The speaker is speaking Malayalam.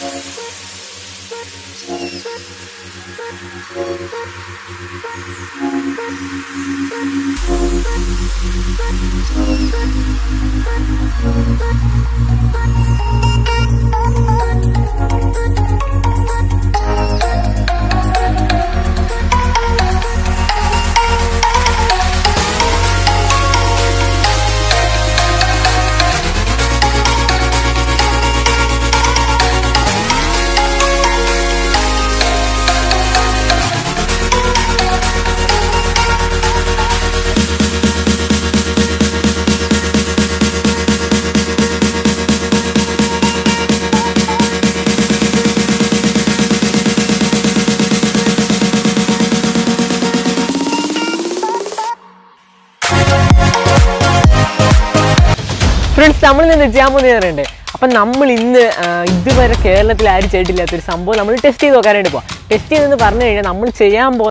Thank you. ഫ്രണ്ട്സ് നമ്മൾ ചെയ്യാൻ പോകുന്നത് പറയുന്നുണ്ട്. അപ്പം നമ്മൾ ഇന്ന് ഇതുവരെ കേരളത്തിൽ ആരും ചെയ്തിട്ടില്ലാത്തൊരു സംഭവം നമ്മൾ ടെസ്റ്റ് ചെയ്ത് നോക്കാനായിട്ട് പോവാം. ടെസ്റ്റ് ചെയ്തെന്ന് പറഞ്ഞു കഴിഞ്ഞാൽ നമ്മൾ ചെയ്യാൻ പോകുന്ന